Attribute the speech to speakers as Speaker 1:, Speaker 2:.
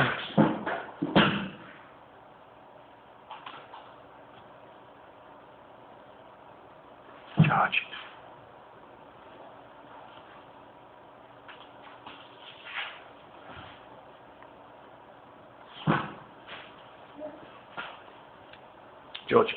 Speaker 1: George. George.